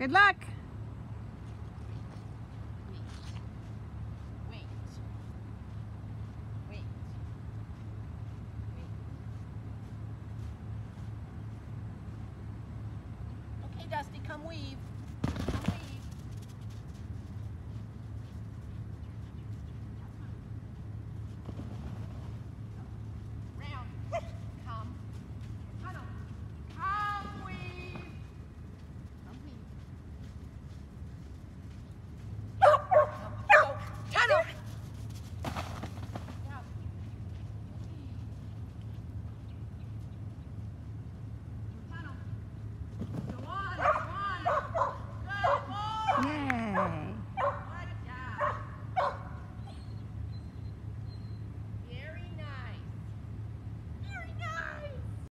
Good luck.